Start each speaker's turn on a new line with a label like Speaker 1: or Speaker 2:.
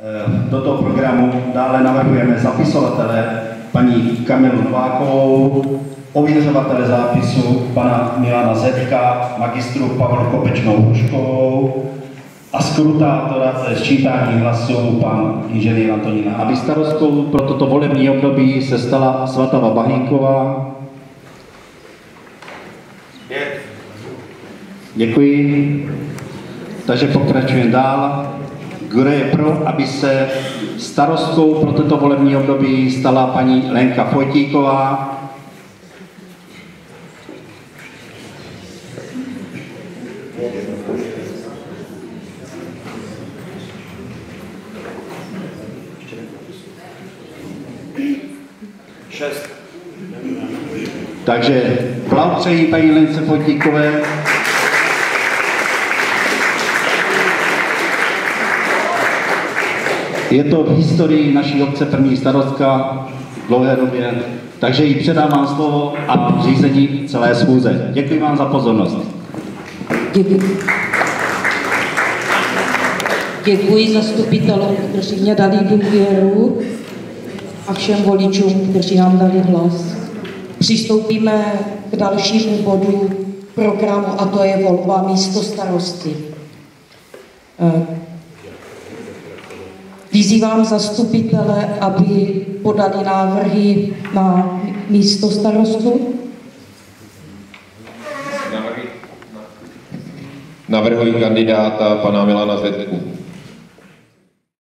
Speaker 1: Eh, do toho programu dále navrhujeme zapisovatele paní Kamilu Novákovou, ověřovatele zápisu pana Milana Zetka, magistru Pavlu Kopečnou Hruškovou a skrutátora sčítání hlasů pan inženýr Antonín Aby starostkou pro toto volební období se stala Svatava Bahínková. Děkuji. Takže pokračujeme dál. Kdo je pro, aby se starostkou pro toto volební období stala paní Lenka Fojtíková? Takže blahopřeji paní Lence Fojtíkové. Je to v historii naší obce první starostka v dlouhé době, takže jí předávám slovo a řízení celé schůze. Děkuji vám za pozornost.
Speaker 2: Děkuji. Děkuji zastupitelům, kteří mě dali důvěru a všem voličům, kteří nám dali hlas. Přistoupíme k dalšímu bodu programu a to je volba místo starosty. Vyzývám zastupitele, aby podali návrhy na místo starostu.
Speaker 3: Navrhuji kandidáta pana Milana Zetku.